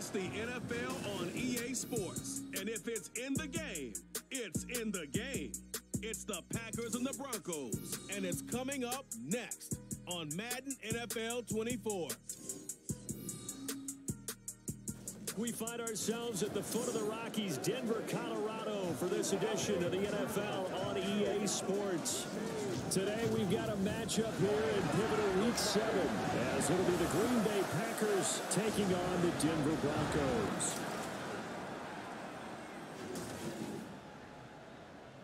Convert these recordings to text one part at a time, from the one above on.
It's the NFL on EA Sports. And if it's in the game, it's in the game. It's the Packers and the Broncos. And it's coming up next on Madden NFL 24. We find ourselves at the foot of the Rockies, Denver, Colorado, for this edition of the NFL on EA Sports. Today we've got a matchup here in pivotal week seven, as it'll be the Green Bay Packers taking on the Denver Broncos.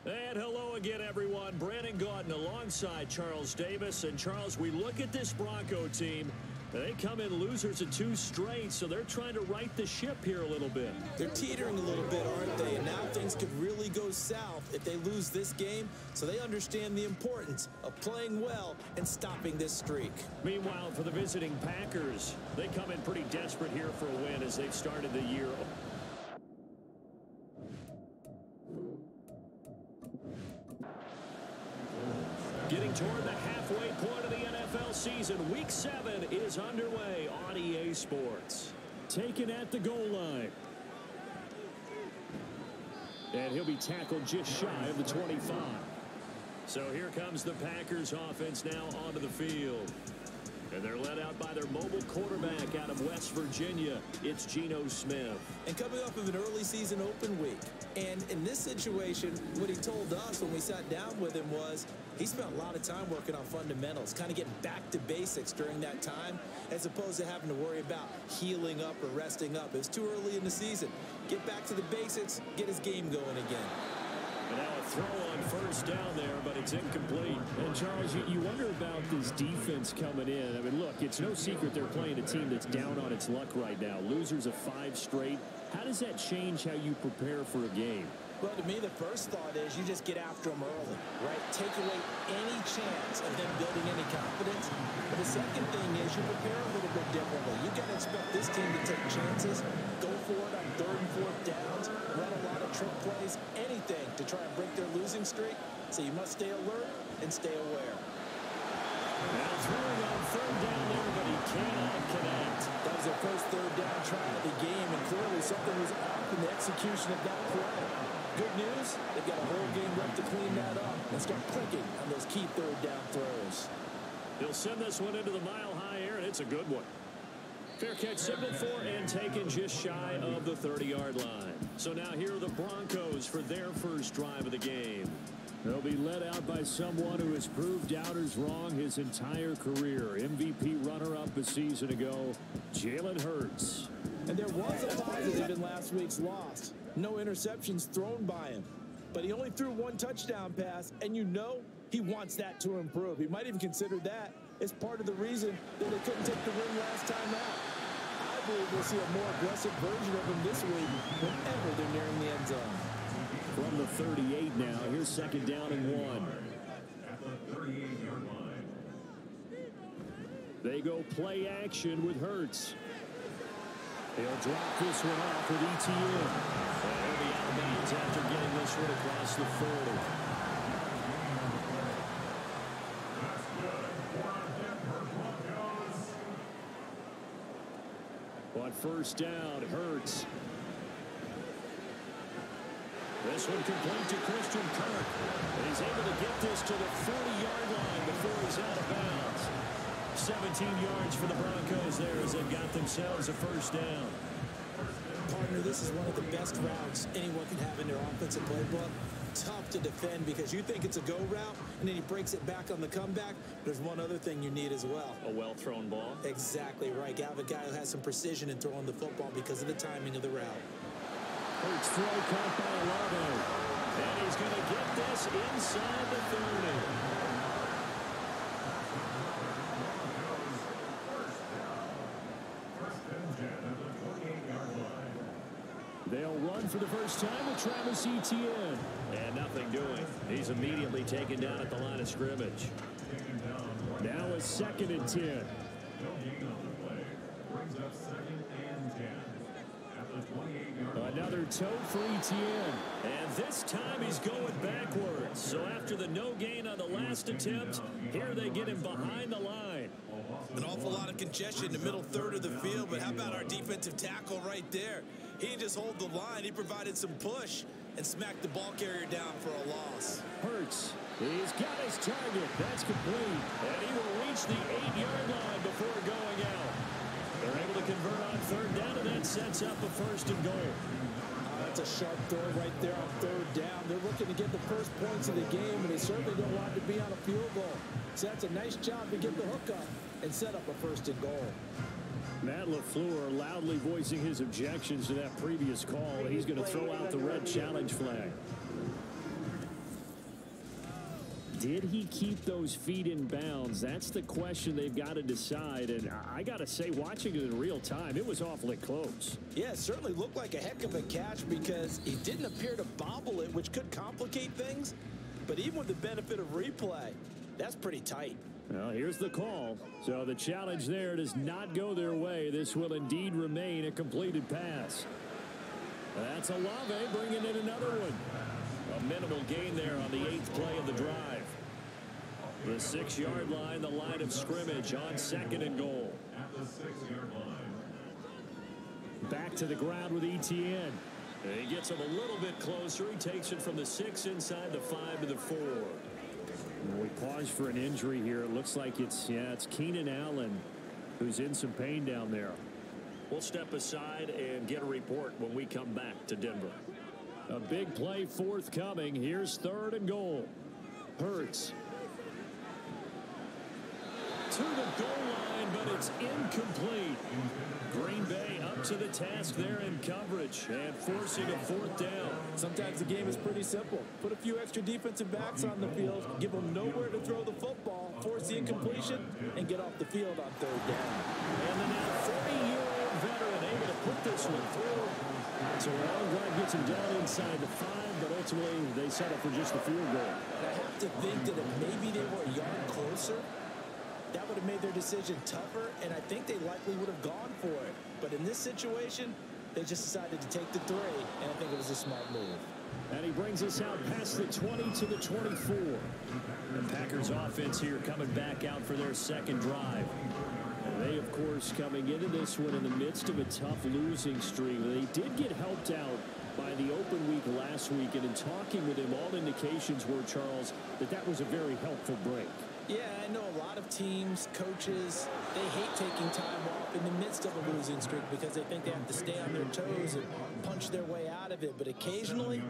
And hello again, everyone. Brandon Gaudin alongside Charles Davis. And Charles, we look at this Bronco team. They come in losers of two straight, so they're trying to right the ship here a little bit. They're teetering a little bit, aren't they? And now things could really go south if they lose this game, so they understand the importance of playing well and stopping this streak. Meanwhile, for the visiting Packers, they come in pretty desperate here for a win as they've started the year. Season, Week 7 is underway on EA Sports. Taken at the goal line. And he'll be tackled just shy of the 25. So here comes the Packers offense now onto the field. And they're led out by their mobile quarterback out of West Virginia. It's Geno Smith. And coming off of an early season open week. And in this situation, what he told us when we sat down with him was he spent a lot of time working on fundamentals, kind of getting back to basics during that time, as opposed to having to worry about healing up or resting up. It's too early in the season. Get back to the basics, get his game going again. Throw on first down there, but it's incomplete. And Charles, you, you wonder about this defense coming in. I mean, look, it's no secret they're playing a team that's down on its luck right now. Losers of five straight. How does that change how you prepare for a game? Well, to me, the first thought is you just get after them early, right? Take away any chance of them building any confidence. But the second thing is you prepare a little bit differently. You got to expect this team to take chances, go for it on third and fourth downs, trick plays, anything to try and break their losing streak. So you must stay alert and stay aware. Now throwing on third down there, but he cannot connect. That was their first third down try of the game, and clearly something was off in the execution of that play. Good news, they've got a whole game left to clean that up and start clicking on those key third down throws. He'll send this one into the mile-high air, and it's a good one. Fair catch signaled for and taken just shy of the 30-yard line. So now here are the Broncos for their first drive of the game. They'll be led out by someone who has proved doubters wrong his entire career. MVP runner-up a season ago, Jalen Hurts. And there was a positive in last week's loss. No interceptions thrown by him. But he only threw one touchdown pass, and you know he wants that to improve. He might even consider that as part of the reason that they couldn't take the win last time out. Believe we'll see a more aggressive version of him this week whenever they're nearing the end zone. From the 38 now, here's second down and one. They go play action with Hurts. He'll drop this one off with Etienne. He'll be out of bounds after getting this one across the 40. On first down, Hurts. This one complete to Christian Kirk. And he's able to get this to the 40-yard line before he's out of bounds. 17 yards for the Broncos there as they've got themselves a first down. Partner, this is one of the best routes anyone can have in their offensive playbook. Tough to defend because you think it's a go route, and then he breaks it back on the comeback. There's one other thing you need as well. A well-thrown ball. Exactly right. You have a guy who has some precision in throwing the football because of the timing of the route. Hurts throw caught by Olave. And he's going to get this inside the 30. They'll run for the first time with Travis Etienne. Nothing doing. He's immediately taken down at the line of scrimmage. Now a second and 10. Another toe for Etienne. And this time he's going backwards. So after the no gain on the last attempt, here they get him behind the line. An awful lot of congestion in the middle third of the field, but how about our defensive tackle right there? He just hold the line, he provided some push and smacked the ball carrier down for a loss. Hurts. He's got his target. That's complete. And he will reach the eight-yard line before going out. They're able to convert on third down, and that sets up a first and goal. That's a sharp throw right there on third down. They're looking to get the first points of the game, and they certainly don't want to be on a field goal. So that's a nice job to get the hook up and set up a first and goal. Matt LaFleur loudly voicing his objections to that previous call. He's going to throw out the red challenge flag. Did he keep those feet in bounds? That's the question they've got to decide. And I got to say, watching it in real time, it was awfully close. Yeah, it certainly looked like a heck of a catch because he didn't appear to bobble it, which could complicate things. But even with the benefit of replay, that's pretty tight. Well, here's the call. So the challenge there does not go their way. This will indeed remain a completed pass. That's Olave bringing in another one. A minimal gain there on the eighth play of the drive. The six-yard line, the line of scrimmage on second and goal. Back to the ground with Etienne. He gets him a little bit closer. He takes it from the six inside the five to the four. We pause for an injury here. It looks like it's, yeah, it's Keenan Allen who's in some pain down there. We'll step aside and get a report when we come back to Denver. A big play forthcoming. Here's third and goal. Hurts. To the goal line, but it's incomplete. Green Bay up to the task there in coverage and forcing a fourth down. Sometimes the game is pretty simple. Put a few extra defensive backs on the field, give them nowhere to throw the football, force the incompletion, and get off the field on third down. And the now 40-year-old veteran able to put this one through. So long drive gets him down inside the five, but ultimately they settle for just a field goal. I have to think that if maybe they were a yard closer, that would have made their decision tougher, and I think they likely would have gone for it. But in this situation, they just decided to take the three, and I think it was a smart move. And he brings us out past the 20 to the 24. The Packers offense here coming back out for their second drive. And they, of course, coming into this one in the midst of a tough losing streak. They did get helped out by the open week last week, and in talking with him, all indications were, Charles, that that was a very helpful break. Yeah, I know a lot of teams, coaches, they hate taking time off in the midst of a losing streak because they think they have to stay on their toes and punch their way out of it. But occasionally,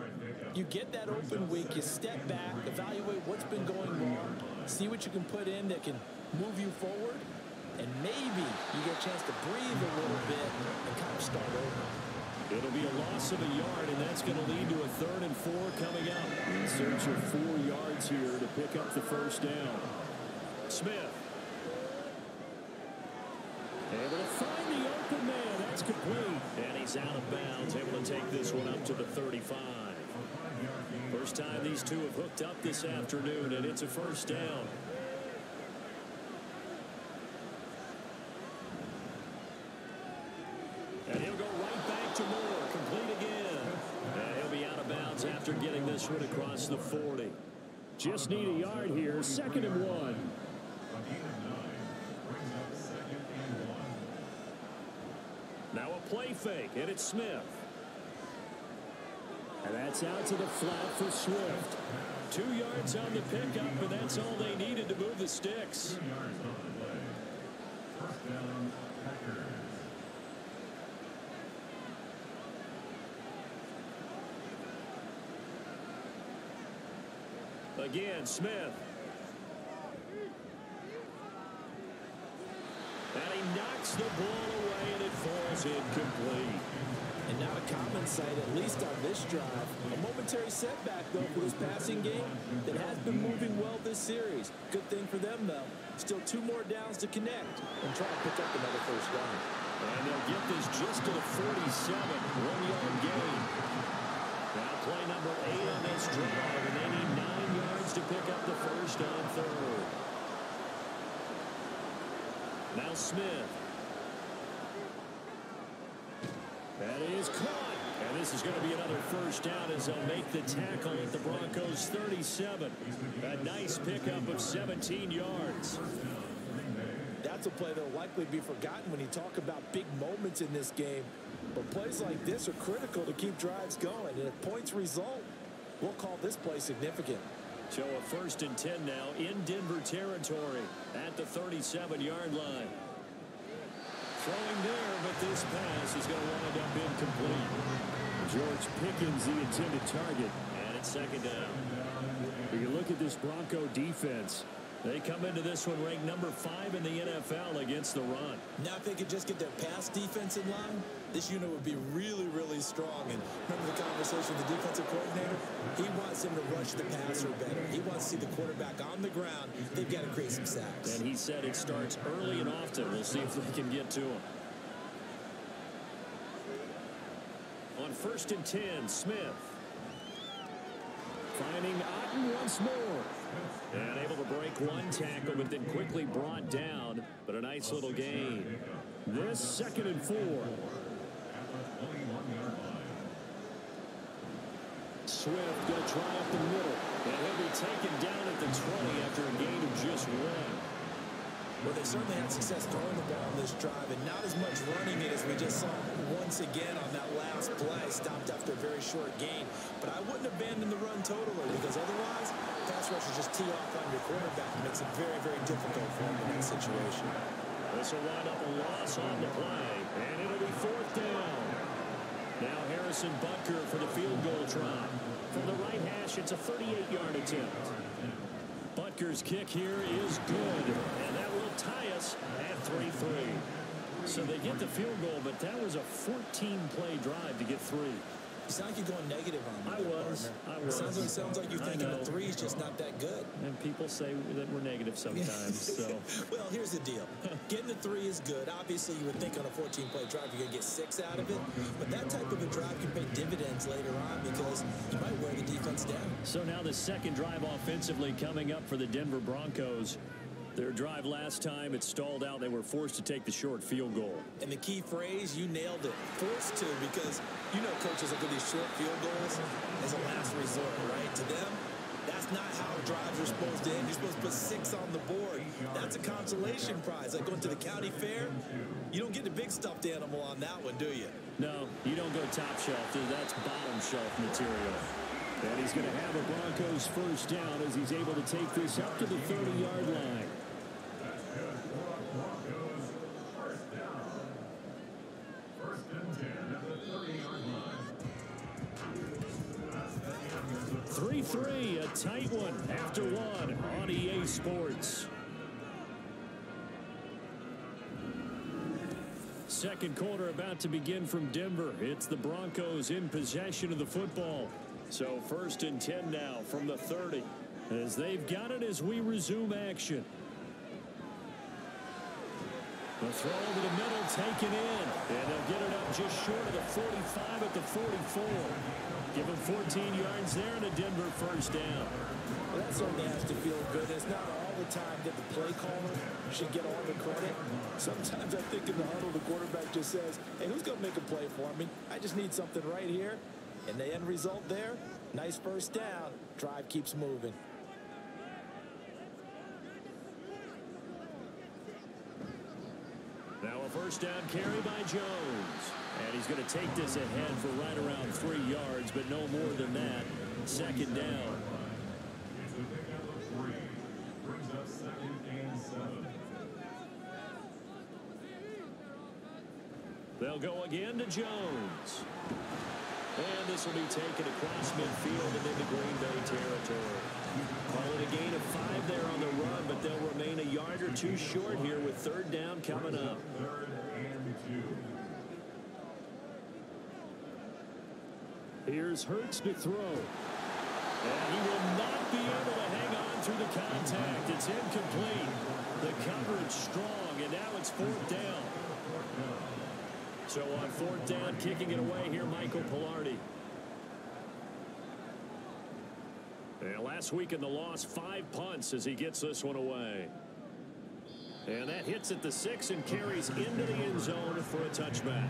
you get that open week, you step back, evaluate what's been going wrong, see what you can put in that can move you forward, and maybe you get a chance to breathe a little bit and kind of start over. It'll be a loss of a yard, and that's going to lead to a third and four coming up. In search of four yards here to pick up the first down. Smith. Able to find the open man. That's complete. And he's out of bounds. Able to take this one up to the 35. First time these two have hooked up this afternoon, and it's a first down. And he'll go right back to Moore. Complete again. And he'll be out of bounds after getting this one across the 40. Just need a yard here. Second and one. Now a play fake, and it's Smith. And that's out to the flat for Swift. Two yards on the pickup, and that's all they needed to move the sticks. Again, Smith. And he knocks the ball away, and it falls incomplete. And not a common sight, at least on this drive. A momentary setback, though, for this passing game that has been moving well this series. Good thing for them, though. Still two more downs to connect and try to pick up another first down. And they'll get this just to the 47. One-yard gain. Now play number eight on this drive, and they need nine yards to pick up the first on third. Now Smith. That is caught. And this is going to be another first down as they'll make the tackle at the Broncos 37. A nice pickup of 17 yards. that's a play that will likely be forgotten when you talk about big moments in this game. But plays like this are critical to keep drives going. And if points result, we'll call this play significant. So a first and 10 now in Denver territory at the 37-yard line. Throwing there, but this pass is going to wind up incomplete. George Pickens, the intended target, and it's second down. When you look at this Bronco defense, they come into this one ranked number five in the NFL against the run. Now, if they could just get their pass defense in line, this unit would be really, really strong. And remember the conversation with the defensive coordinator? He wants them to rush the passer better. He wants to see the quarterback on the ground. They've got to create some sacks. And he said it starts early and often. We'll see if they can get to him. On first and 10, Smith. Finding Otten once more. And able to break one tackle, but then quickly brought down. But a nice little gain. This second and four. Swift going to try up the middle. And he'll be taken down at the 20 after a gain of just one. Well, they certainly had success throwing the ball on this drive, and not as much running it as we just saw once again on that last play. Stopped after a very short gain. But I wouldn't abandon the run totally, because otherwise, pass rushers just tee off on your quarterback. It makes it very, very difficult for him in that situation. This will wind up a loss on the play, and it'll be fourth down. Now Harrison Butker for the field goal try. From the right hash, it's a 38-yard attempt. Butker's kick here is good, and that will tie us at 3-3. So they get the field goal, but that was a 14-play drive to get three. You sound like you're going negative on me. I was. Partner. I was. It sounds like, sounds like you're thinking the three is just not that good. And people say that we're negative sometimes. so. well, here's the deal. Getting the three is good. Obviously, you would think on a 14-play drive you're going to get six out of it. But that type of a drive can pay dividends later on because you might wear the defense down. So now the second drive offensively coming up for the Denver Broncos. Their drive last time, it stalled out. They were forced to take the short field goal. And the key phrase, you nailed it. Forced to, because you know coaches look at these short field goals as a last resort, right? To them, that's not how drives are supposed to end. You're supposed to put six on the board. That's a consolation prize. Like going to the county fair, you don't get the big stuffed animal on that one, do you? No, you don't go top shelf, dude. That's bottom shelf material. And he's going to have a Broncos first down as he's able to take this up to the 30-yard line. To begin from Denver. It's the Broncos in possession of the football. So first and 10 now from the 30 as they've got it as we resume action. The throw to the middle taken in. And they'll get it up just short of the 45 at the 44. Give them 14 yards there and a Denver first down. Well, that certainly has to feel good. It's not the time that the play caller should get all the credit. Sometimes I think in the huddle, the quarterback just says, hey, who's going to make a play for me? I just need something right here. And the end result there, nice first down. Drive keeps moving. Now a first down carry by Jones. And he's going to take this ahead for right around three yards, but no more than that. Second down. They'll go again to Jones. And this will be taken across midfield and into Green Bay territory. Call it a gain of five there on the run, but they'll remain a yard or two short here with third down coming up. Here's Hurts to throw. And he will not be able to hang on through the contact. It's incomplete. The coverage strong, and now it's fourth down. So on fourth down, kicking it away here, Michael Palardy. And last week in the loss, five punts as he gets this one away. And that hits at the six and carries into the end zone for a touchback.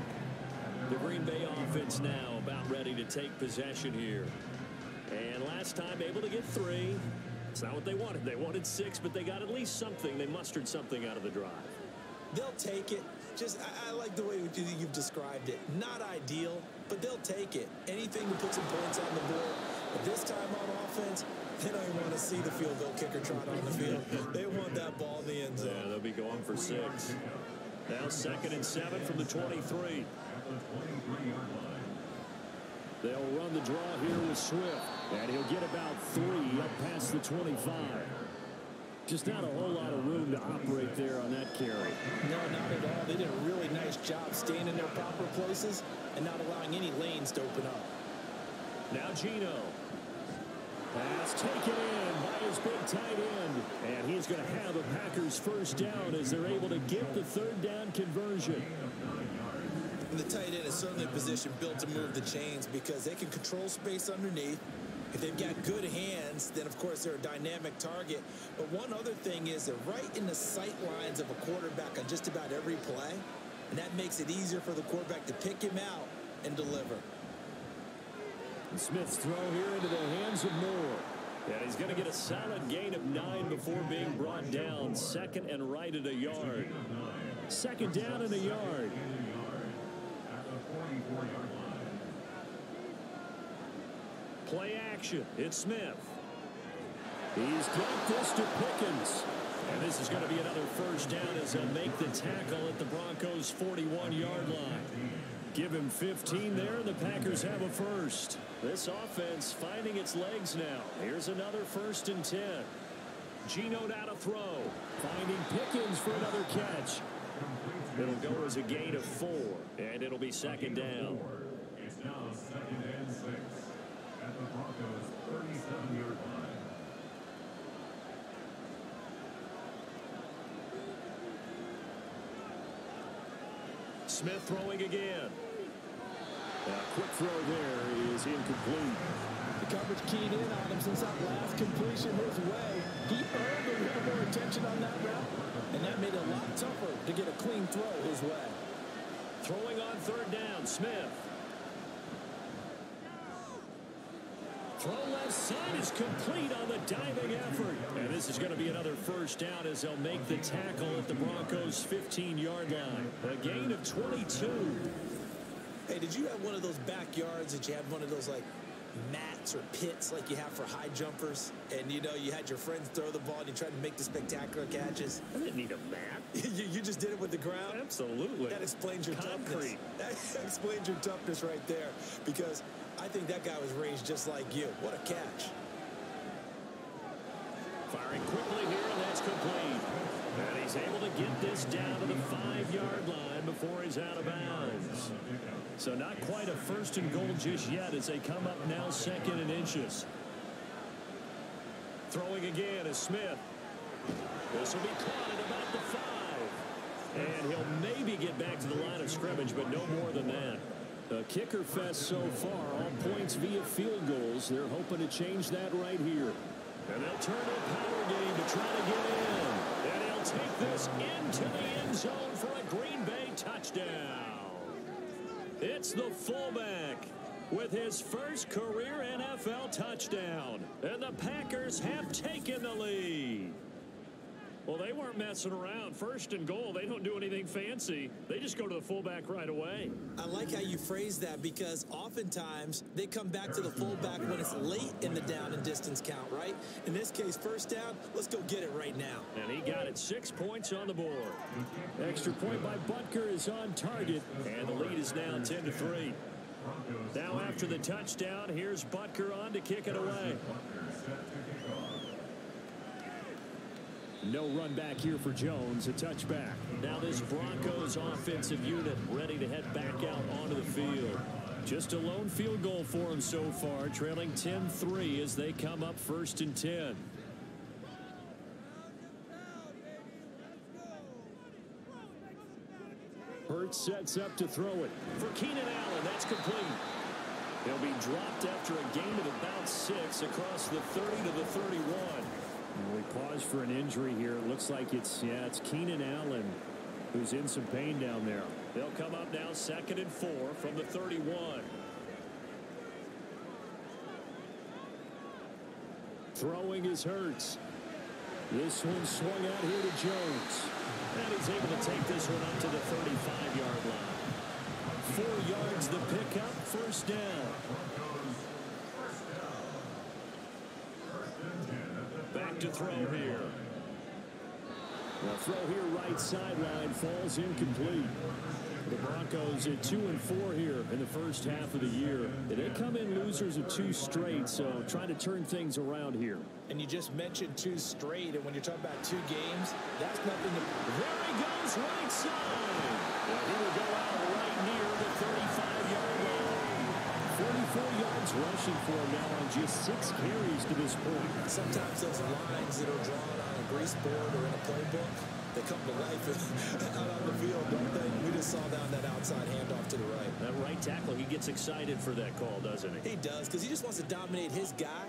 The Green Bay offense now about ready to take possession here. And last time able to get three. It's not what they wanted. They wanted six, but they got at least something. They mustered something out of the drive. They'll take it. Just, I, I like the way you've described it. Not ideal, but they'll take it. Anything to put some points on the board. But this time on offense, they don't even want to see the field goal kicker trot on the field. They want that ball in the end zone. Yeah, they'll be going for six. Now second and seven from the 23. They'll run the draw here with Swift. And he'll get about three up past the 25. Just not a whole lot of room to operate there on that carry. No, not at all. They did a really nice job staying in their proper places and not allowing any lanes to open up. Now Geno. Pass taken in by his big tight end. And he's going to have the Packers first down as they're able to get the third down conversion. And the tight end is certainly a position built to move the chains because they can control space underneath. If they've got good hands, then of course they're a dynamic target. But one other thing is they're right in the sight lines of a quarterback on just about every play. And that makes it easier for the quarterback to pick him out and deliver. And Smith's throw here into the hands of Moore. And he's going to get a solid gain of nine before being brought down. Second and right at a yard. Second down and a yard. Play action. It's Smith. He's dropped this to Pickens. And this is going to be another first down as he'll make the tackle at the Broncos' 41-yard line. Give him 15 there, the Packers have a first. This offense finding its legs now. Here's another first and 10. Geno down a throw. Finding Pickens for another catch. It'll go as a gain of four, and it'll be second down. It's now second and six at the Broncos' 37-yard line. Smith throwing again. A quick throw there is incomplete. The coverage keyed in on him since that last completion his way. He earned a little more attention on that route, and that made it a lot tougher to get a clean throw his way. Throwing on third down, Smith. Throw left side is complete on the diving effort. And this is going to be another first down as they'll make the tackle at the Broncos' 15-yard line. A gain of 22. Hey, did you have one of those backyards that you had one of those, like, mats or pits like you have for high jumpers? And, you know, you had your friends throw the ball and you tried to make the spectacular catches? I didn't need a mat. you, you just did it with the ground? Absolutely. That explains your Concrete. toughness. That explains your toughness right there. Because I think that guy was raised just like you. What a catch. Firing quickly here, and that's complete. And he's able to get this down to the five-yard line before he's out of bounds. So not quite a first and goal just yet as they come up now second and inches. Throwing again is Smith. This will be caught at about the five. And he'll maybe get back to the line of scrimmage, but no more than that. A kicker fest so far, all points via field goals. They're hoping to change that right here. And they'll turn a power game to try to get in. And he'll take this into the end zone for a Green Bay touchdown. It's the fullback with his first career NFL touchdown. And the Packers have taken the lead. Well, they weren't messing around. First and goal, they don't do anything fancy. They just go to the fullback right away. I like how you phrase that because oftentimes they come back to the fullback when it's late in the down and distance count, right? In this case, first down, let's go get it right now. And he got it six points on the board. Extra point by Butker is on target, and the lead is now 10 to 3. Now after the touchdown, here's Butker on to kick it away. No run back here for Jones, a touchback. Now this Broncos offensive unit ready to head back out onto the field. Just a lone field goal for him so far, trailing 10-3 as they come up first and 10. Hurts sets up to throw it. For Keenan Allen, that's complete. He'll be dropped after a gain of about six across the 30 to the 31. We pause for an injury here. It looks like it's, yeah, it's Keenan Allen who's in some pain down there. They'll come up now second and four from the 31. Throwing is Hurts. This one swung out here to Jones. And he's able to take this one up to the 35-yard line. Four yards the pickup, first down. To throw here. The throw here right sideline falls incomplete. The Broncos at two and four here in the first half of the year. They come in losers of two straight, so trying to turn things around here. And you just mentioned two straight, and when you're talking about two games, that's nothing to... There he goes right side. And he will go out right near the 35-yard line. 44 yards rushing for him now on just six carries to this point. Sometimes those lines that are drawn on a grease board or in a playbook, they come to life out on the field, don't they? We just saw down that outside handoff to the right. That right tackle, he gets excited for that call, doesn't he? He does, because he just wants to dominate his guy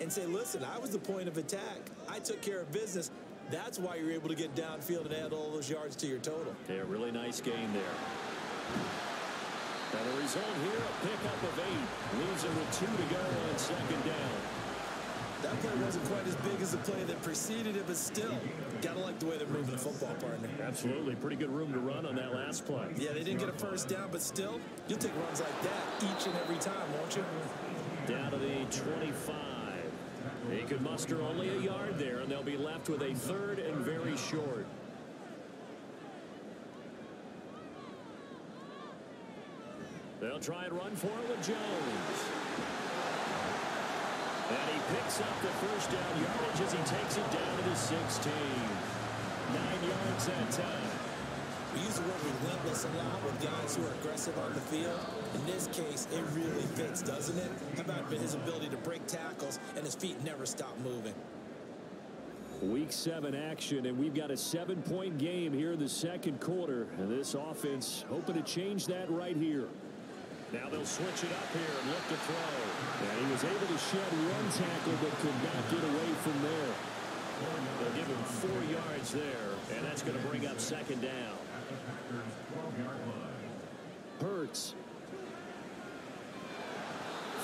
and say, listen, I was the point of attack. I took care of business. That's why you're able to get downfield and add all those yards to your total. Yeah, really nice game there. The result here, a pickup of eight. Leaves him with two to go on second down. That play wasn't quite as big as the play that preceded it, but still, gotta like the way they're moving the football, partner. Absolutely. Pretty good room to run on that last play. Yeah, they didn't get a first down, but still, you'll take runs like that each and every time, won't you? Down to the 25. He could muster only a yard there, and they'll be left with a third and very short. They'll try and run for it with Jones. And he picks up the first down yardage as he takes it down to the 16. Nine yards that time. We use the word relentless a lot with guys who are aggressive on the field. In this case, it really fits, doesn't it? How about his ability to break tackles and his feet never stop moving? Week seven action, and we've got a seven-point game here in the second quarter. And this offense hoping to change that right here. Now they'll switch it up here and look to throw. And he was able to shed one tackle but could not get away from there. They'll give him four yards there, and that's going to bring up second down. Hurts.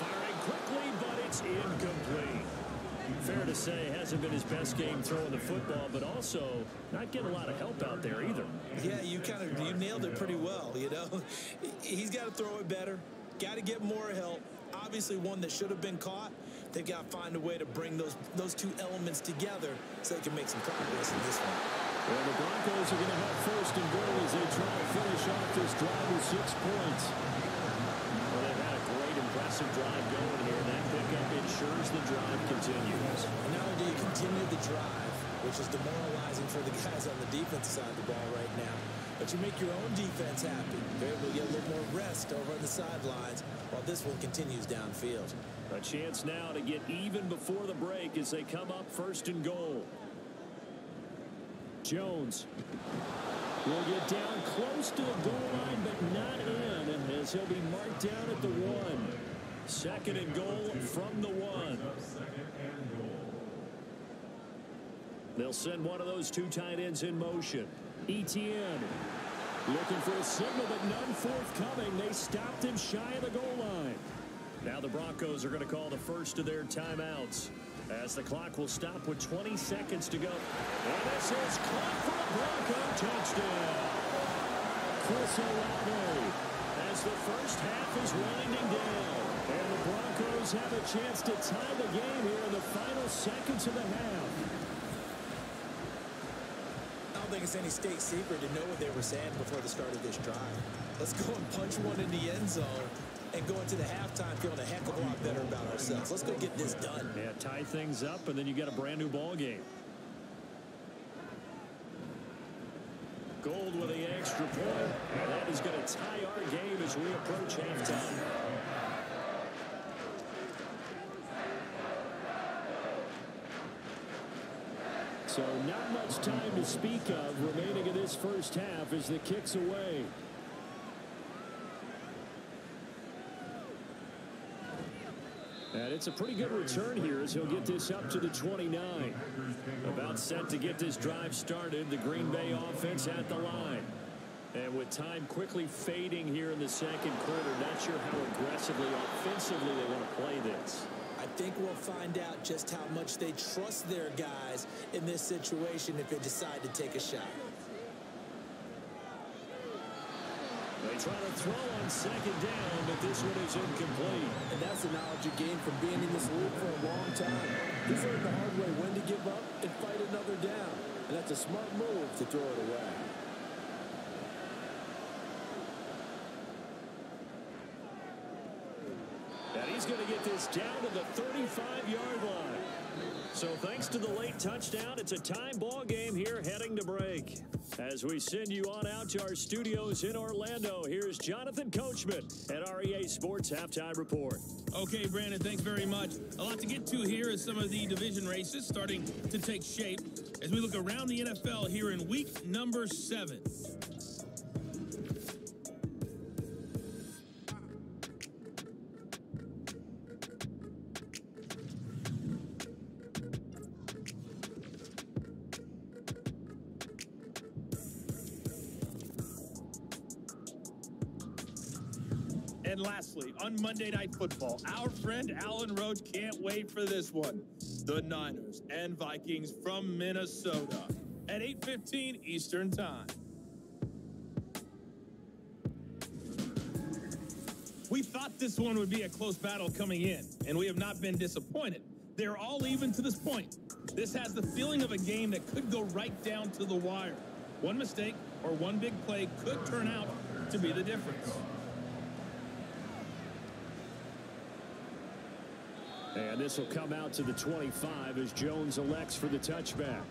Firing quickly, but it's incomplete. Fair to say, hasn't been his best game throwing the football, but also not getting a lot of help out there either. Yeah, you kind of you nailed it pretty well, you know. He's got to throw it better, got to get more help. Obviously one that should have been caught. They've got to find a way to bring those those two elements together so they can make some progress in this one. Well, the Broncos are going to have first and goal as they try to finish off this drive with six points. Well, they've had a great, impressive drive going here. That pickup ensures the drive continues. And not only do you continue the drive, which is demoralizing for the guys on the defensive side of the ball right now, but you make your own defense happy. They're able to get a little more rest over on the sidelines while this one continues downfield. A chance now to get even before the break as they come up first and goal. Jones will get down close to the goal line, but not in, as he'll be marked down at the one. Second and goal from the one. They'll send one of those two tight ends in motion. Etienne looking for a signal, but none forthcoming. They stopped him shy of the goal line. Now the Broncos are going to call the first of their timeouts as the clock will stop with 20 seconds to go. And this is caught for a Bronco touchdown. Chris Olave as the first half is winding down. And the Broncos have a chance to tie the game here in the final seconds of the half. Think it's any state secret to know what they were saying before the start of this drive. Let's go and punch one in the end zone and go into the halftime feeling a heck of a lot better about ourselves. Let's go get this done. Yeah, tie things up, and then you got a brand new ball game. Gold with the extra point. And that is going to tie our game as we approach halftime. So not much time to speak of remaining in this first half as the kick's away. And it's a pretty good return here as he'll get this up to the 29. About set to get this drive started, the Green Bay offense at the line. And with time quickly fading here in the second quarter, not sure how aggressively, offensively they want to play this. I think we'll find out just how much they trust their guys in this situation if they decide to take a shot. They try to throw on second down, but this one is incomplete. And that's the knowledge you gain from being in this league for a long time. He's learned the hard way when to give up and fight another down. And that's a smart move to throw it away. He's going to get this down to the 35-yard line. So thanks to the late touchdown, it's a time ball game here heading to break. As we send you on out to our studios in Orlando, here's Jonathan Coachman at REA Sports Halftime Report. Okay, Brandon, thanks very much. A lot to get to here as some of the division races starting to take shape as we look around the NFL here in week number seven. Night Football, our friend Alan Roach can't wait for this one. The Niners and Vikings from Minnesota at 8.15 Eastern Time. We thought this one would be a close battle coming in, and we have not been disappointed. They're all even to this point. This has the feeling of a game that could go right down to the wire. One mistake or one big play could turn out to be the difference. And this will come out to the 25 as Jones elects for the touchback.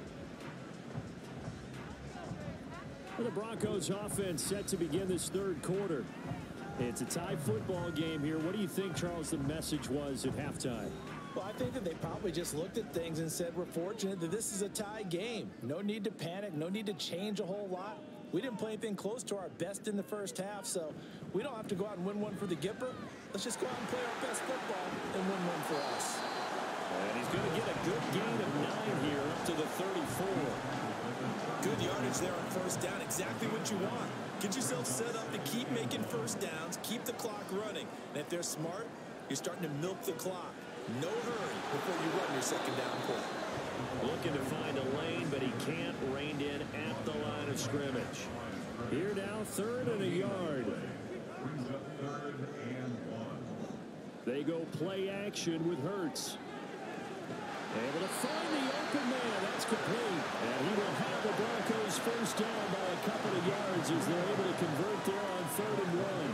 The Broncos offense set to begin this third quarter. It's a tie football game here. What do you think, Charles, the message was at halftime? Well, I think that they probably just looked at things and said, we're fortunate that this is a tie game. No need to panic. No need to change a whole lot. We didn't play anything close to our best in the first half, so we don't have to go out and win one for the Gipper. Let's just go out and play our best football and win one for us. And he's going to get a good gain of nine here up to the 34. Good yardage there on first down. Exactly what you want. Get yourself set up to keep making first downs, keep the clock running. And if they're smart, you're starting to milk the clock. No hurry before you run your second down play. Looking to find a lane, but he can't reined in at the line of scrimmage. Here now, third and a yard. Brings up third and one. They go play action with Hurts. Able to find the open man. That's complete. And he will have the Broncos first down by a couple of yards as they're able to convert there on third and one.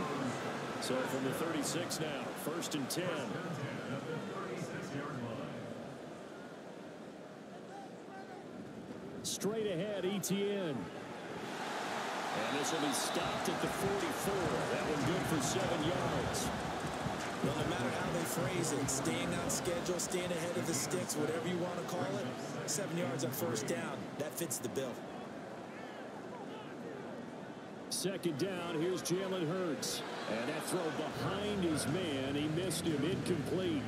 So from the 36 now, first and 10. At the 36-yard line. Straight ahead, Etienne. And this will be stopped at the 44. That one good for seven yards. Well, no matter how they phrase it, staying on schedule, staying ahead of the sticks, whatever you want to call it, seven yards on first down, that fits the bill. Second down, here's Jalen Hurts. And that throw behind his man, he missed him, incomplete.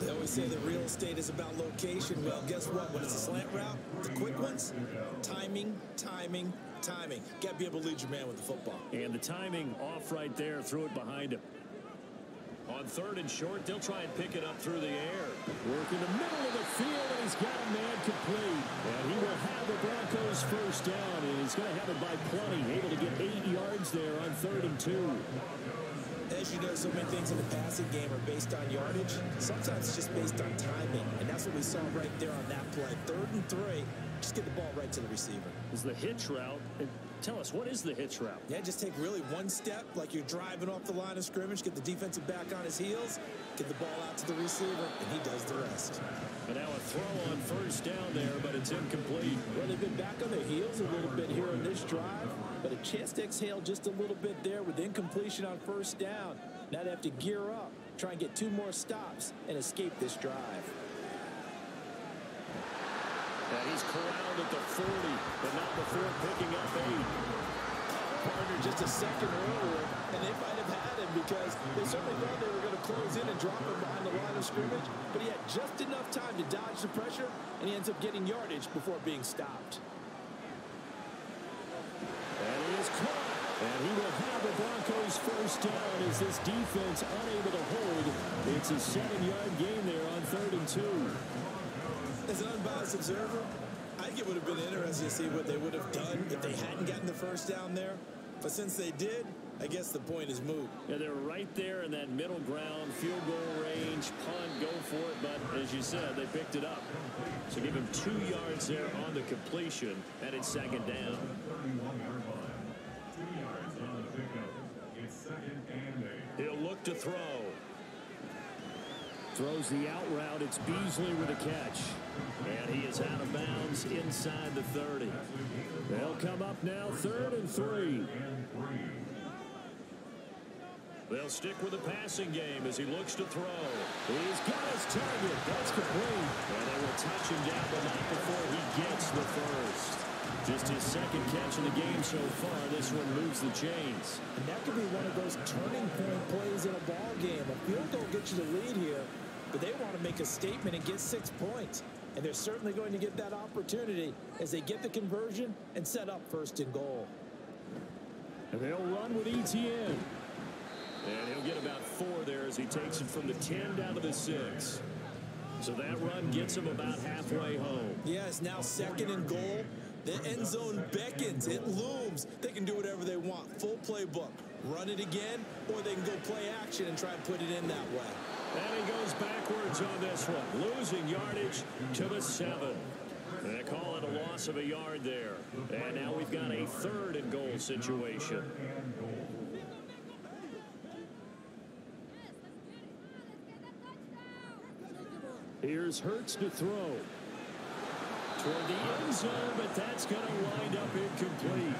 They always say that real estate is about location. Well, guess what? When it's a slant route, the quick ones, timing, timing, timing. Got to be able to lead your man with the football. And the timing off right there, threw it behind him. On third and short, they'll try and pick it up through the air. Work in the middle of the field, and he's got a man complete. And he will have the Broncos first down, and he's going to have it by plenty. Able to get eight yards there on third and two. As you know, so many things in the passing game are based on yardage. Sometimes it's just based on timing, and that's what we saw right there on that play. Third and three, just get the ball right to the receiver. Is the hitch route. And tell us, what is the hitch route? Yeah, just take really one step, like you're driving off the line of scrimmage, get the defensive back on his heels, get the ball out to the receiver, and he does the rest. And now a throw on first down there, but it's incomplete. Well, they've been back on their heels a little bit here on this drive, but a chance to exhale just a little bit there with incompletion on first down. Now they have to gear up, try and get two more stops, and escape this drive. And he's corralled at the 40, but not before picking up eight. Partner just a second earlier, and they might have had him because they certainly thought they were going to close in and drop him behind the line of scrimmage, but he had just enough time to dodge the pressure, and he ends up getting yardage before being stopped. And he is caught. And he will have the Broncos first down as this defense unable to hold. It's a seven-yard gain there on third and two. As an unbiased observer, I think it would have been interesting to see what they would have done if they hadn't gotten the first down there. But since they did, I guess the point is moot. Yeah, they're right there in that middle ground, field goal range, punt, go for it. But as you said, they picked it up. So give him two yards there on the completion, and it's second down. He'll look to throw. Throws the out route. It's Beasley with a catch. And he is out of bounds inside the 30. They'll come up now third and three. They'll stick with the passing game as he looks to throw. He's got his target. That's complete. And they will touch him down, the night before he gets the first. Just his second catch in the game so far. This one moves the chains. And that could be one of those turning point plays in a ball game. A field goal gets you the lead here, but they want to make a statement and get six points. And they're certainly going to get that opportunity as they get the conversion and set up first and goal. And they'll run with Etienne. And he'll get about four there as he takes it from the 10 down to the 6. So that run gets him about halfway home. Yeah, it's now second and goal. The end zone beckons. It looms. They can do whatever they want. Full playbook. Run it again, or they can go play action and try and put it in that way. And he goes backwards on this one. Losing yardage to the 7. They call it a loss of a yard there. And now we've got a third and goal situation. Here's Hurts to throw. Toward the end zone, but that's going to wind up incomplete.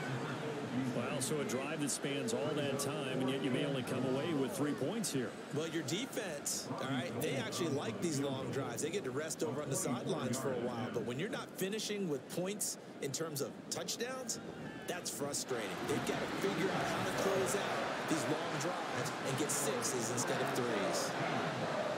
Well, so a drive that spans all that time, and yet you may only come away with three points here. Well, your defense, all right, they actually like these long drives. They get to rest over on the sidelines for a while. But when you're not finishing with points in terms of touchdowns, that's frustrating. They've got to figure out how to close out these long drives and get sixes instead of threes.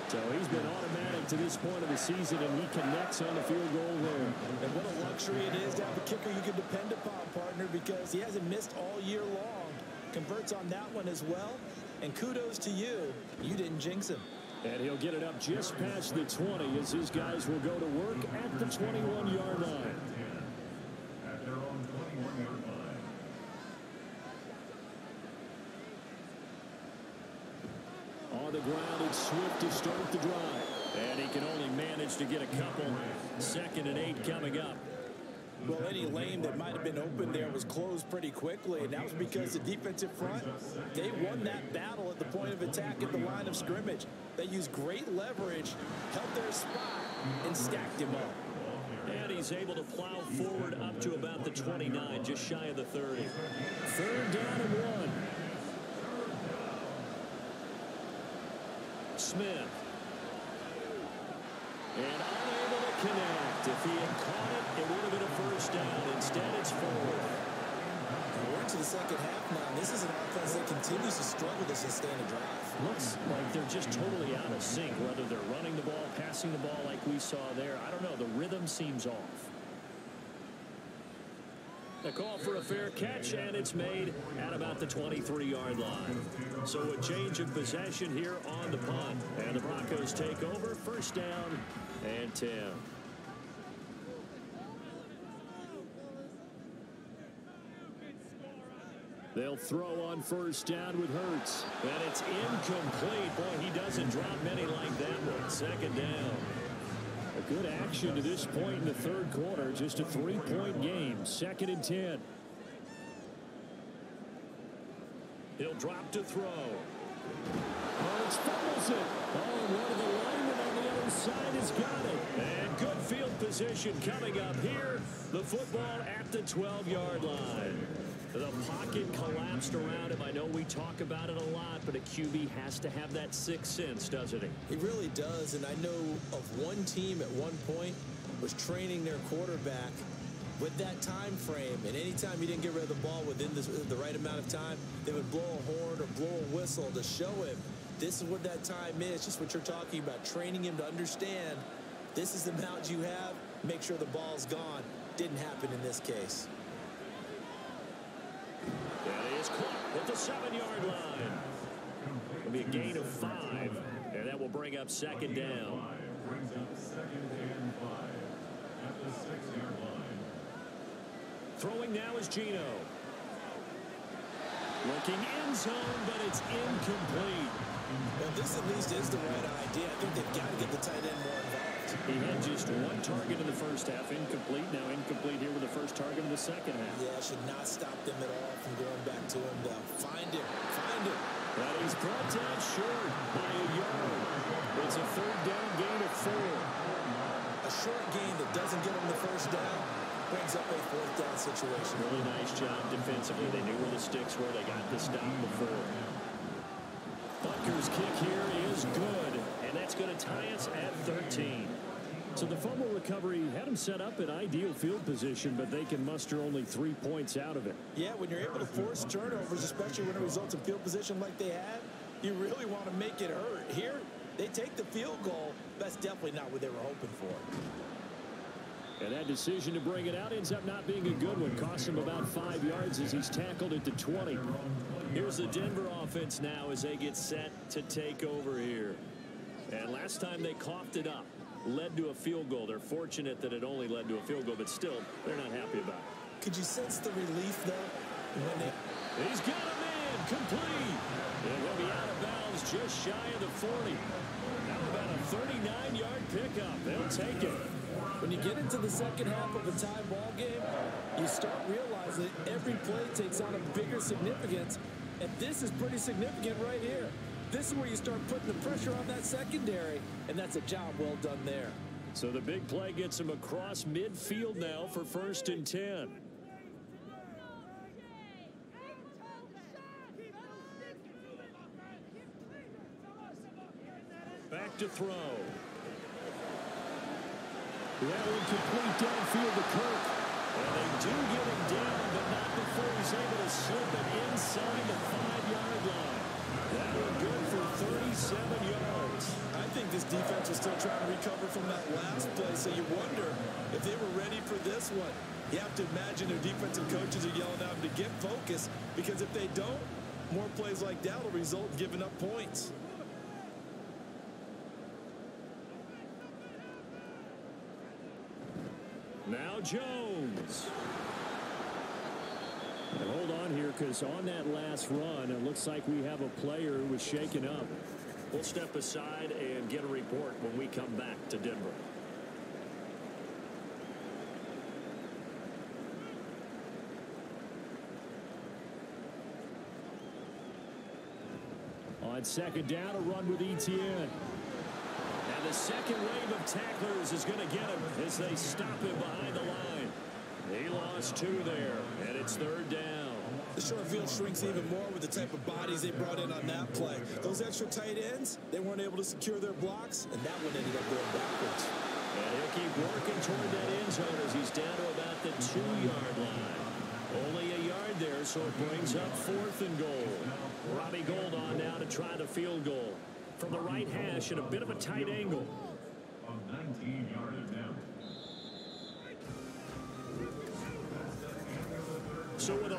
So he's been automatic to this point of the season, and he connects on the field goal there. And what a luxury it is to have a kicker you can depend upon, partner, because he hasn't missed all year long. Converts on that one as well. And kudos to you. You didn't jinx him. And he'll get it up just past the 20 as his guys will go to work at the 21-yard line. At their own 21-yard line. On the ground, it's Swift to start the drive. And he can only manage to get a couple. Second and eight coming up. Well, any lane that might have been open there was closed pretty quickly, and that was because the defensive front, they won that battle at the point of attack at the line of scrimmage. They used great leverage, held their spot, and stacked him up. And he's able to plow forward up to about the 29, just shy of the 30. Third down and one. Smith. And unable to connect. If he had caught it, it would have been a first down. Instead, it's forward. We're into the second half now. This is an offense that continues to struggle to sustain a drive. Looks like they're just totally out of sync, whether they're running the ball, passing the ball like we saw there. I don't know. The rhythm seems off. A call for a fair catch, and it's made at about the 23-yard line. So a change of possession here on the punt. And the Broncos take over. First down and 10. They'll throw on first down with Hurts. And it's incomplete. Boy, he doesn't drop many like that one. Second down. Good action to this point in the third quarter. Just a three-point game. Second and 10. He'll drop to throw. Hurts fumbles it. Oh, and one of the linemen on the other side has got it. And good field position coming up here. The football at the 12-yard line. The pocket collapsed around him. I know we talk about it a lot, but a QB has to have that sixth sense, doesn't he? He really does, and I know of one team at one point was training their quarterback with that time frame, and anytime he didn't get rid of the ball within the, the right amount of time, they would blow a horn or blow a whistle to show him this is what that time is, just what you're talking about, training him to understand this is the amount you have, make sure the ball's gone. Didn't happen in this case. That is caught at the seven-yard line. It'll be a gain of five, and that will bring up second down. Throwing now is Gino. Looking end zone, but it's incomplete. Well, this at least is the right idea. I think they've got to get the tight end more involved. He had just one target in the first half, incomplete. Now incomplete here with the first target in the second half. Yeah, should not stop them at all from going back to him, though. Find him. Find him. But he's brought down short by a yard. It's a third down gain of four. A short gain that doesn't get him the first down brings up a fourth down situation. Really nice job defensively. They knew where the sticks were. They got the stop before. Butker's kick here is good, and that's going to tie us at 13. So the fumble recovery had them set up in ideal field position, but they can muster only three points out of it. Yeah, when you're able to force turnovers, especially when it results in field position like they had, you really want to make it hurt. Here, they take the field goal. That's definitely not what they were hoping for. And that decision to bring it out ends up not being a good one. Costs him about five yards as he's tackled at the 20. Here's the Denver offense now as they get set to take over here. And last time they coughed it up, led to a field goal. They're fortunate that it only led to a field goal, but still, they're not happy about it. Could you sense the relief, though? When they... He's got a man, complete. And he'll be out of bounds just shy of the 40. Now about a 39-yard pickup. They'll take it. When you get into the second half of a tie ball game, you start realizing every play takes on a bigger significance, and this is pretty significant right here. This is where you start putting the pressure on that secondary, and that's a job well done there. So the big play gets him across midfield now for first and 10. Back to throw. That one complete downfield to Kirk. And they do get him down, but not before he's able to slip it inside the five-yard line. That one good for 37 yards. I think this defense is still trying to recover from that last play, so you wonder if they were ready for this one. You have to imagine their defensive coaches are yelling at them to get focused, because if they don't, more plays like that will result in giving up points. Now Jones. And hold on here because on that last run, it looks like we have a player who was shaken up. We'll step aside and get a report when we come back to Denver. On second down, a run with Etienne. And the second wave of tacklers is going to get him as they stop him behind the line. He lost two there, and it's third down. The short field shrinks even more with the type of bodies they brought in on that play. Those extra tight ends, they weren't able to secure their blocks, and that one ended up going backwards. And he'll keep working toward that end zone as he's down to about the two-yard line. Only a yard there, so it brings up fourth and goal. Robbie Gould on now to try the field goal. From the right hash at a bit of a tight angle. 19-yard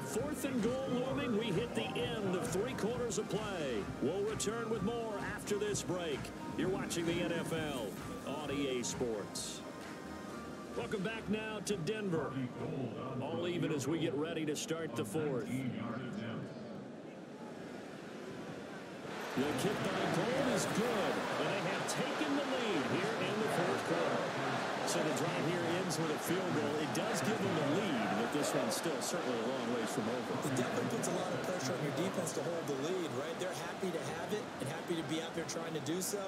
fourth and goal looming, we hit the end of three quarters of play. We'll return with more after this break. You're watching the NFL on EA Sports. Welcome back now to Denver. All even as we get ready to start the fourth. The kick by Gould is good, and they have taken the lead here in the fourth quarter. So the drive here ends with a field goal. It does give them the lead, but this one's still certainly a long ways from over. It definitely puts a lot of pressure on your defense to hold the lead, right? They're happy to have it and happy to be out there trying to do so.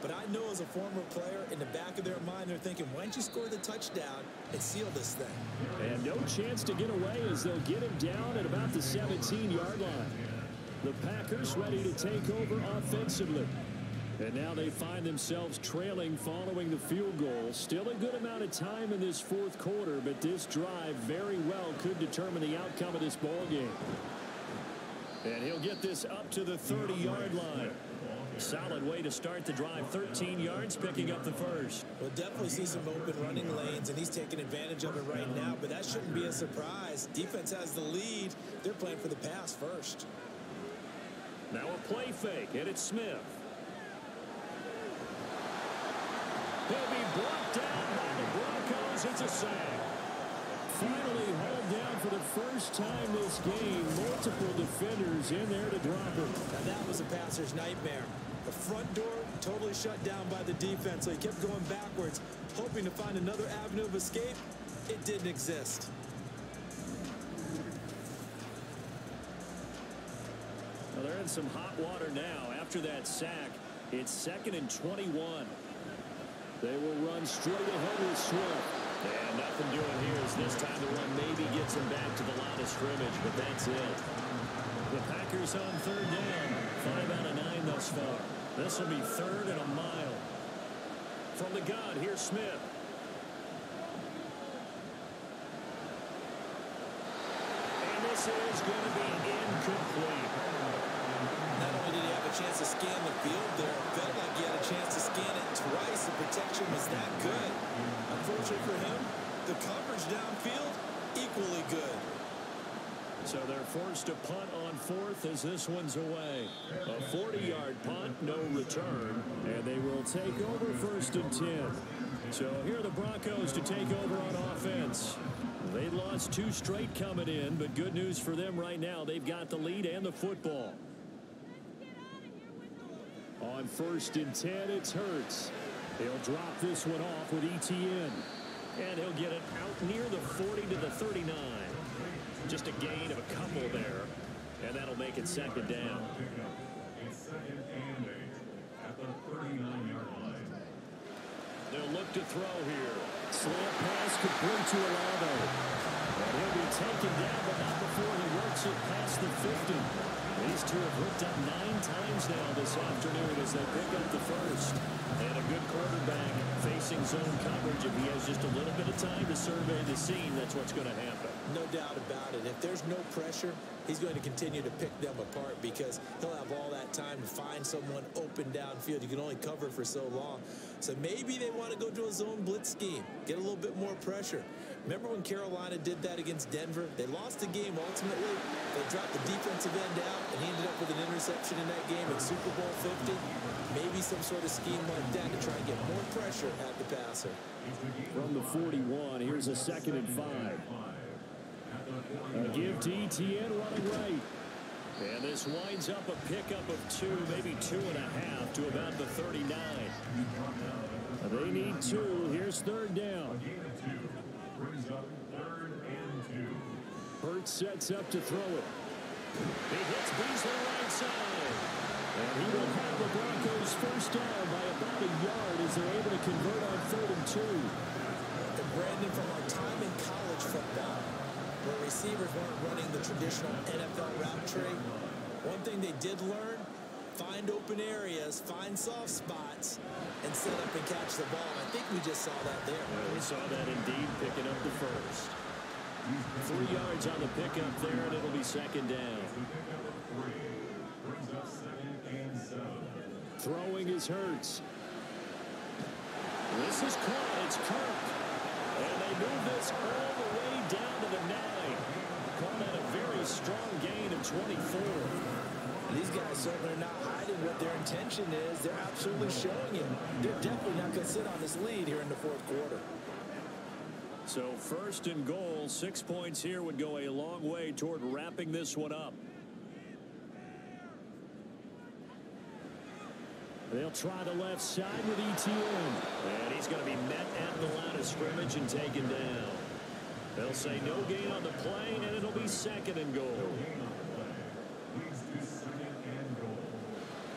But I know as a former player, in the back of their mind, they're thinking, why don't you score the touchdown and seal this thing? And no chance to get away as they'll get him down at about the 17-yard line. The Packers ready to take over offensively. And now they find themselves trailing following the field goal. Still a good amount of time in this fourth quarter, but this drive very well could determine the outcome of this ball game. And he'll get this up to the 30-yard line. Solid way to start the drive. 13 yards, picking up the first. We'll definitely see some open running lanes, and he's taking advantage of it right now, but that shouldn't be a surprise. Defense has the lead. They're playing for the pass first. Now a play fake, and it's Smith. He'll be brought down by the Broncos. It's a sack. finally hauled down for the first time this game. Multiple defenders in there to drop him. Now that was a passer's nightmare. The front door totally shut down by the defense, so he kept going backwards, hoping to find another avenue of escape. It didn't exist. Well, they're in some hot water now. After that sack, it's second and 21. They will run straight ahead with Swift. And nothing doing here as this time the run maybe gets him back to the line of scrimmage, but that's it. The Packers on third down. Five out of nine thus far. This will be third and a mile. From the God, here's Smith. And this is going to be incomplete. Not only did he have a chance to scan the field there, he had a chance to scan it twice. The protection was that good. Unfortunately for him, the coverage downfield, equally good. So they're forced to punt on fourth as this one's away. A 40-yard punt, no return, and they will take over first and 10. So here are the Broncos to take over on offense. They lost two straight coming in, but good news for them right now. They've got the lead and the football. On first and 10, it's Hurts. He'll drop this one off with Etienne. And he'll get it out near the 40 to the 39. Just a gain of a couple there. And that'll make it second down. It's second and eight at the 39-yard line. They'll look to throw here. Slant pass complete to Olave. And he'll be taken down, but not before he works it past the 50. These two have hooked up nine times now this afternoon as they pick up the first. And a good quarterback facing zone coverage. If he has just a little bit of time to survey the scene, that's what's going to happen. No doubt about it. If there's no pressure, he's going to continue to pick them apart because he'll have all that time to find someone open downfield. You can only cover for so long. So maybe they want to go to a zone blitz scheme, get a little bit more pressure. Remember when Carolina did that against Denver? They lost the game ultimately. They dropped the defensive end out, and he ended up with an interception in that game in Super Bowl 50. Maybe some sort of scheme like that to try and get more pressure at the passer. From the 41, here's a second and five. A give to Etienne running right. And this winds up a pickup of two, maybe two and a half to about the 39. They need two. Here's third down. Brings up third and two. Hurts sets up to throw it. He hits Beasley right side. And he will have the Broncos first down by about a yard as they're able to convert on third and two. And Brandon, from our time in college football, where receivers weren't running the traditional NFL route tree, one thing they did learn, find open areas, find soft spots, and set up and catch the ball. I think we just saw that there. Well, we saw that indeed picking up the first. Three yards on the pickup there, and it'll be second down. Throwing is Hurts. This is caught. It's Kirk. And they move this all the way down to the nine. Called that a very strong gain of 24. These guys certainly are not hiding what their intention is. They're absolutely showing it. They're definitely not going to sit on this lead here in the fourth quarter. So first and goal, six points here would go a long way toward wrapping this one up. They'll try the left side with Etienne. And he's going to be met at the line of scrimmage and taken down. They'll say no gain on the play, and it'll be second and goal.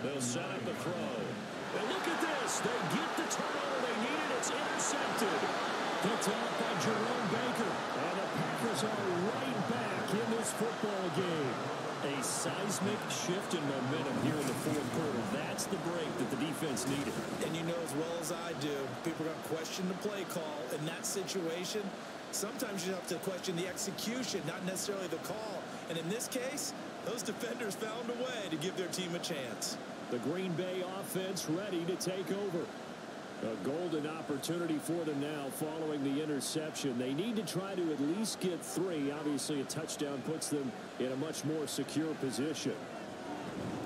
They'll set up the throw. And look at this. They get the turnover they needed. It's intercepted. Picked up by Jerome Baker. And the Packers are right back in this football game. A seismic shift in momentum here in the fourth quarter. That's the break that the defense needed. And you know as well as I do, people are going to question the play call in that situation. Sometimes you have to question the execution, not necessarily the call. And in this case, those defenders found a way to give their team a chance. The Green Bay offense ready to take over. A golden opportunity for them now following the interception. They need to try to at least get three. Obviously, a touchdown puts them in a much more secure position.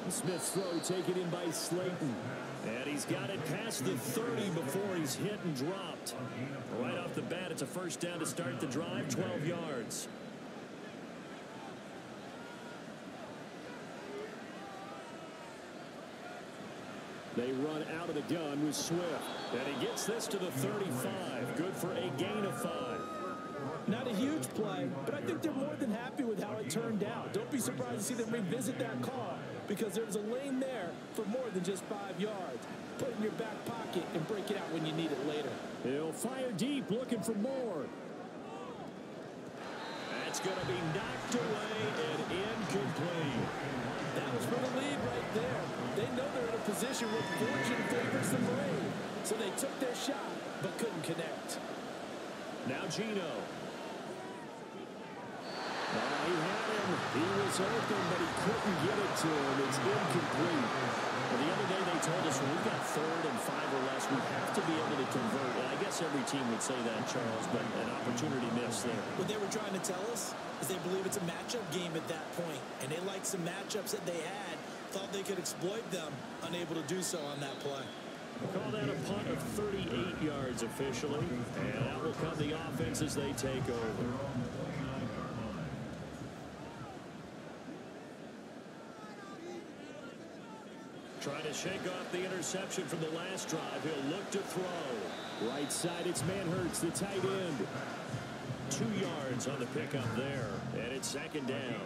Smith's throw taken in by Slayton. And he's got it past the 30 before he's hit and dropped. Right off the bat, it's a first down to start the drive, 12 yards. They run out of the gun with Swift. And he gets this to the 35. Good for a gain of five. Not a huge play, but I think they're more than happy with how it turned out. Don't be surprised to see them revisit that call because there's a lane there for more than just five yards. Put it in your back pocket and break it out when you need it later. He'll fire deep looking for more. That's going to be knocked away and incomplete. That was for the lead right there. They know they're in a position where fortune favors the brave. So they took their shot, but couldn't connect. Now Gino. Uh, he had him. He was open, but he couldn't get it to him. It's incomplete. Well, the other day they told us when we've got third and five or less, we have to be able to convert. And I guess every team would say that, Charles, but an opportunity missed there. What they were trying to tell us is they believe it's a matchup game at that point, and they like some matchups that they had, thought they could exploit them, unable to do so on that play. Call that a punt of 38 yards officially, and out will come the offense as they take over. Trying to shake off the interception from the last drive. He'll look to throw. Right side, it's Manhertz, the tight end. Two yards on the pickup there, and it's second down.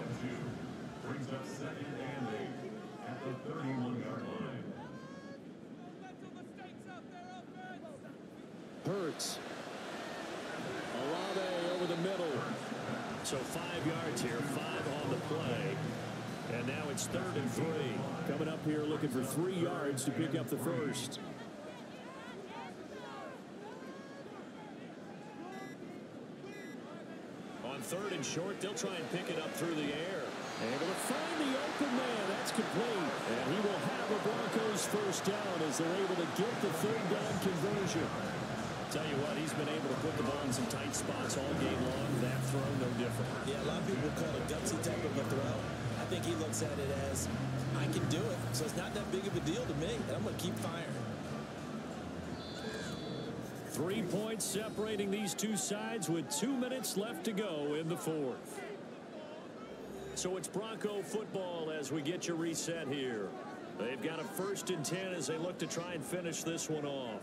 Brings up second and eight at the 31-yard line. Hurts. Olave over the middle. So five yards here, five on the play. And now it's third and three. Coming up here looking for three yards to pick up the first. And short, they'll try and pick it up through the air. Able to find the open man. That's complete. And he will have a Broncos first down as they're able to get the third down conversion. Tell you what, he's been able to put the ball in some tight spots all game long. That throw, no different. Yeah, a lot of people call it a gutsy type of a throw. I think he looks at it as, I can do it, so it's not that big of a deal to me, and I'm going to keep firing. Three points separating these two sides with two minutes left to go in the fourth. So it's Bronco football as we get you reset here. They've got a first and 10 as they look to try and finish this one off.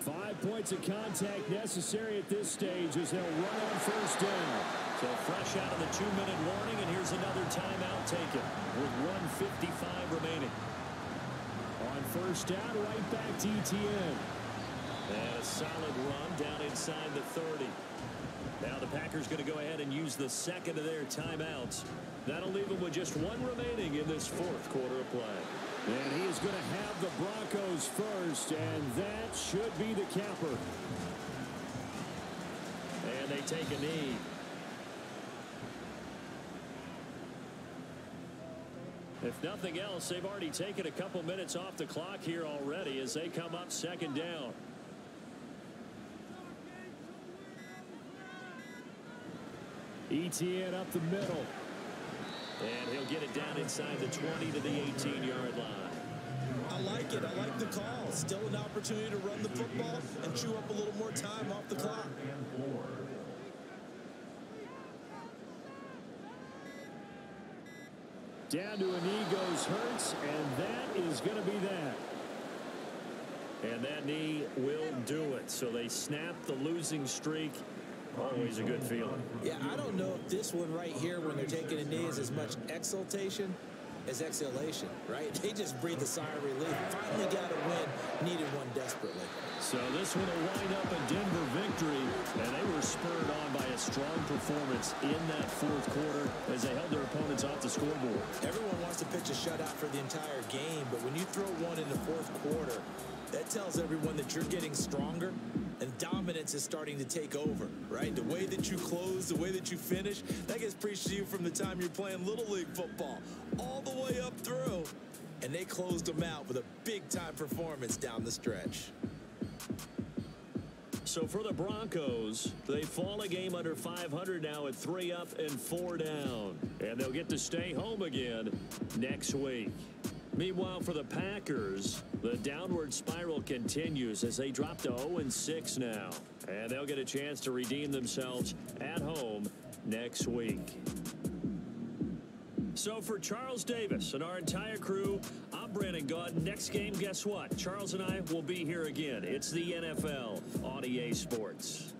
Five points of contact necessary at this stage as they'll run on first down. So fresh out of the two-minute warning, and here's another timeout taken with 155 remaining. On first down, right back to Etienne. And a solid run down inside the 30. Now the Packers going to go ahead and use the second of their timeouts. That'll leave them with just one remaining in this fourth quarter of play. And he is going to have the Broncos first, and that should be the capper. And they take a knee. If nothing else, they've already taken a couple minutes off the clock here already as they come up second down. Etienne up the middle. And he'll get it down inside the 20 to the 18-yard line. I like it. I like the call. Still an opportunity to run the football and chew up a little more time off the clock. Down to a knee goes Hurts, and that is going to be that. And that knee will do it. So they snap the losing streak. Oh, Always a good feeling. Yeah, I don't know if this one right here, when they're taking a knee, is as much exultation as exhalation, right? They just breathe a sigh of relief. Finally got a win, needed one desperately. So this one will wind up a Denver victory, and they were spurred on by a strong performance in that fourth quarter as they held their opponents off the scoreboard. Everyone wants to pitch a shutout for the entire game, but when you throw one in the fourth quarter, that tells everyone that you're getting stronger and dominance is starting to take over, right? The way that you close, the way that you finish, that gets preached to you from the time you're playing Little League football all the way up through. And they closed them out with a big-time performance down the stretch. So for the Broncos, they fall a game under 500 now at three up and four down. And they'll get to stay home again next week. Meanwhile, for the Packers, the downward spiral continues as they drop to 0-6 now. And they'll get a chance to redeem themselves at home next week. So for Charles Davis and our entire crew, I'm Brandon Gaudin. Next game, guess what? Charles and I will be here again. It's the NFL on EA Sports.